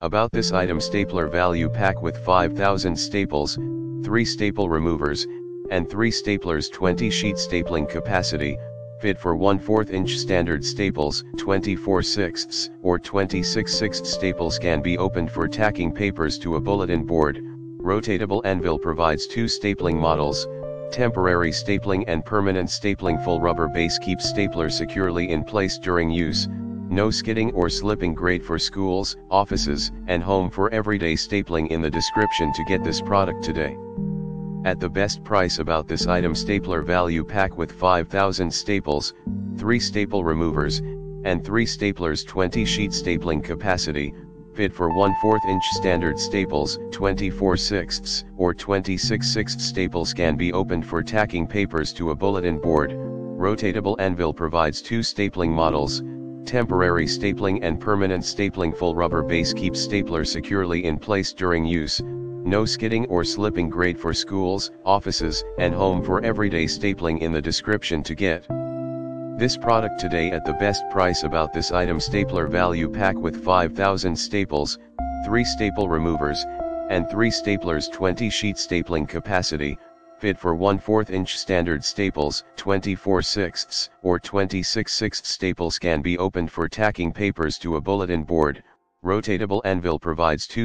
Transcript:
About this item stapler value pack with 5000 staples, 3 staple removers, and 3 staplers 20 sheet stapling capacity, fit for 1 4th inch standard staples 24 sixths or 26 sixths staples can be opened for tacking papers to a bulletin board. Rotatable anvil provides two stapling models, temporary stapling and permanent stapling full rubber base keeps stapler securely in place during use, no skidding or slipping great for schools, offices, and home for everyday stapling in the description to get this product today. At the best price about this item stapler value pack with 5000 staples, 3 staple removers, and 3 staplers 20 sheet stapling capacity, fit for 1 4th inch standard staples 24 sixths or 26 sixths staples can be opened for tacking papers to a bulletin board. Rotatable anvil provides two stapling models, temporary stapling and permanent stapling full rubber base keeps stapler securely in place during use, no skidding or slipping great for schools, offices, and home for everyday stapling in the description to get. This product today at the best price about this item stapler value pack with 5000 staples, 3 staple removers, and 3 staplers 20 sheet stapling capacity, fit for 1 4th inch standard staples 24 sixths or 26 sixths staples can be opened for tacking papers to a bulletin board, rotatable anvil provides two